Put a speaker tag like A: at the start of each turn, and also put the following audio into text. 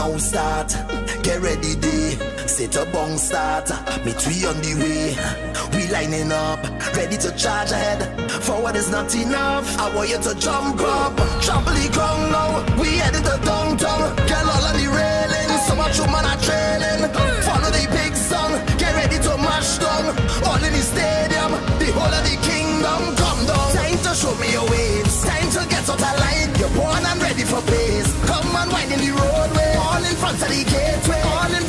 A: now start. Get ready, day. Set a bong start. Me three on the way. We lining up, ready to charge ahead. Forward is not enough. I want you to jump up. Trample the ground now. We heading to downtown. Get all on the railing. So much woman are trailing. Follow the big song. Get ready to mash down. All in the stadium. The whole of the kingdom come down. Time to show me your waves. Time to get out of line. You're born and ready for pace. Come and wind in the roadway front of the gateway.